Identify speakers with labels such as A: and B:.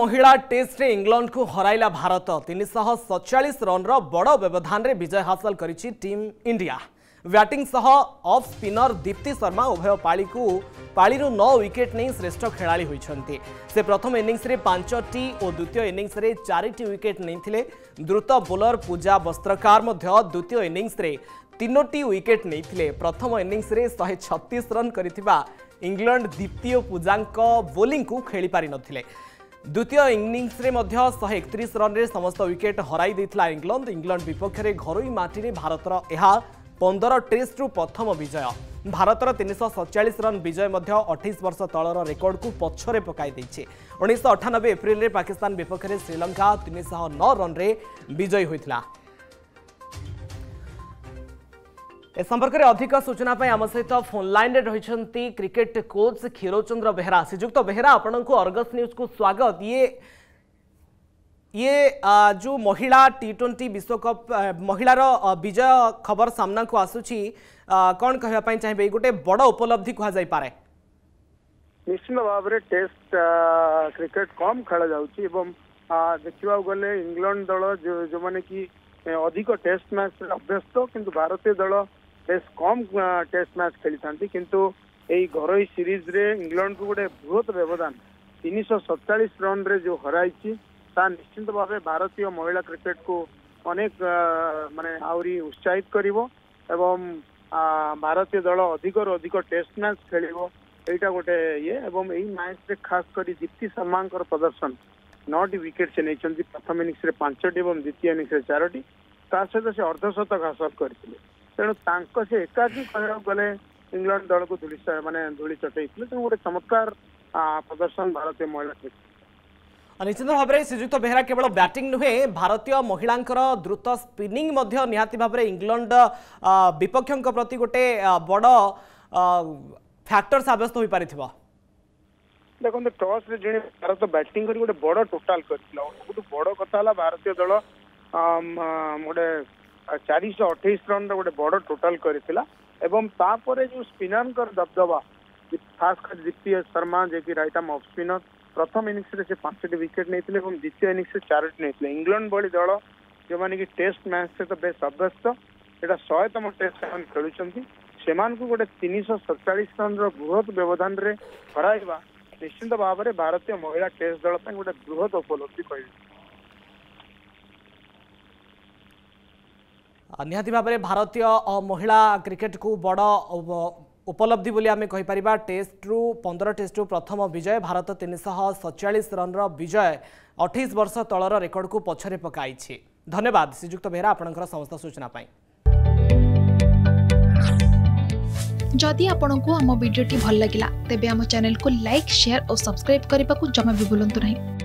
A: महिला इंग्लैंड को हरैला भारत 347 रन रो बड व्यवधान विजय हासिल टीम इंडिया बैटिंग सह ऑफ स्पिनर दीप्ति शर्मा उभय को विकेट नै श्रेष्ठ खेलाडी से प्रथम टी ओ द्वितीय 4 टी विकेट नै द्रुत बोलर पूजा बस्त्रकार द्वितीय 3 टी विकेट नै प्रथम इनिंगस रे 136 रन इंग्लैंड गरिन्ड दिप्ति को खेली खे नथिले দ্বিতীয় ইনিংসে শহে একত্রিশ রন্রে সমস্ত উইকেট হরাই দিয়েছিল ইংল্যান্ড ইংল্যান্ড বিপক্ষে ঘরোই মাটিরে ভারতর এহা পনের টেস্ট্রু প্রথম বিজয় ଭାରତର ତିନିଶହ ସତଚାଳିଶ ରନ୍ ବିଜୟ ମଧ୍ୟ ଅଠେଇଶ ବର୍ଷ ତଳର ରେକର୍ଡକୁ ପଛରେ ପକାଇ ଦେଇଛି ଉଣେଇଶହ ଅଠାନବେ ଏପ୍ରିଲରେ ପାକିସ୍ତାନ ବିପକ୍ଷରେ ଶ୍ରୀଲଙ୍କା ତିନିଶହ ନଅ ରନ୍ରେ ବିଜୟୀ ହୋଇଥିଲା संपर्क में अधिक सूचना पर आम सहित फोन लाइन में रही क्रिकेट कोच क्षीरचंद्र बेहरा श्रीजुक्त बेहरा आपण को अर्गस न्यूज को स्वागत ये ये जो महिला टी ट्वेंटी विश्वकप महिलार विजय खबर सामना को आसूरी कौन कहवाई चाहिए गोटे बड़ उपलब्धि कह जापे
B: निश्चित भाव में टेस्ट क्रिकेट कम खेल जा देखा गले इंग्लैंड दल जो जो मैंने कि अधिक टेस्ट मैच अभ्यस्त किंतु भारतीय दल बेस कम टेस्ट मैच खेली था कि घर सीरीज रे इंग्लैंड को गोटे बृहत व्यवधान तीन सौ सतचाश रन रे जो हर निश्चित भाव भारतीय महिला क्रिकेट को अनेक मान आत्साहित कर भारतीय दल अधिक रु अधिक टेस्ट मैच खेल यहीटा गोटे ये यही मैच रे खास कर दीप्ति शर्मा को प्रदर्शन नौट विकेट से नहीं प्रथम इनिंगस पांचटी और द्वितीय इनिंगस चारोटी ता सहित से अर्धशतक हासल करते ତେଣୁ ତାଙ୍କ ସେ ଏକାକି କହିବାକୁ ଗଲେ ଇଂଲଣ୍ଡ ଦଳକୁ ଧୂଳି ମାନେ ଧୂଳି ଚଟେଇଥିଲେ ତେଣୁ ଗୋଟେ ଚମତ୍କାର ପ୍ରଦର୍ଶନ ଭାରତୀୟ ମହିଳା କ୍ରିକେଟ
A: ନିଶ୍ଚିତ ଭାବରେ ଶ୍ରୀଯୁକ୍ତ ବେହେରା କେବଳ ବ୍ୟାଟିଂ ନୁହେଁ ଭାରତୀୟ ମହିଳାଙ୍କର ଦ୍ରୁତ ସ୍ପିନିଂ ମଧ୍ୟ ନିହାତି ଭାବରେ ଇଂଲଣ୍ଡ ବିପକ୍ଷଙ୍କ ପ୍ରତି ଗୋଟେ ବଡ଼ ଫ୍ୟାକ୍ଟର ସାବ୍ୟସ୍ତ ହୋଇପାରିଥିବ
B: ଦେଖନ୍ତୁ ଟସ୍ରେ ଜଣେ ଭାରତ ବ୍ୟାଟିଂ କରି ଗୋଟେ ବଡ଼ ଟୋଟାଲ୍ କରିଥିଲା ସବୁଠୁ ବଡ଼ କଥା ହେଲା ଭାରତୀୟ ଦଳ ଗୋଟେ चारिश अठाई रन रोटे बड़ टोटाल करतापर जो स्पिनर दबदबा खास कर दीप्ति शर्मा जे कि रईट अफ स्पिनर प्रथम इनिंग्स से पांच विकेट नहीं थे द्वितीय इनिंग्स चार नहीं इंग्लैंड भली दल जो मैंने कि टेस्ट मैच से तो बेस अभ्यस्त यहाँ शहेतम टेस्ट खेलु से गोटे तीन शौ सतचाश रन रुहत व्यवधान में हर निश्चित भाव में भारतीय महिला टेस्ट दल गोटे बृहत उपलब्धि कह
A: અન્યતિ બાબરે ભારતીય ઓ મહિલા ક્રિકેટ કુ બડો ઉપલબ્ધિ બોલી અમે કહી પરિબા ટેસ્ટ 2 15 ટેસ્ટુ પ્રથમ વિજય ભારત 347 રનર વિજય 28 વર્ષ તળર રેકોર્ડ કુ પછરે પકાય છે ધન્યવાદ સિયુક્ત મેરા આપણકો સમસ્ત સૂચના પાય
C: જોદી આપણકો આમો વિડિયો ટી ભલ લાગિલા તેબે આમો ચેનલ કુ લાઈક શેર ઓ સબસ્ક્રાઇબ કરીબકુ જમે ભી બોલંતુ નહીં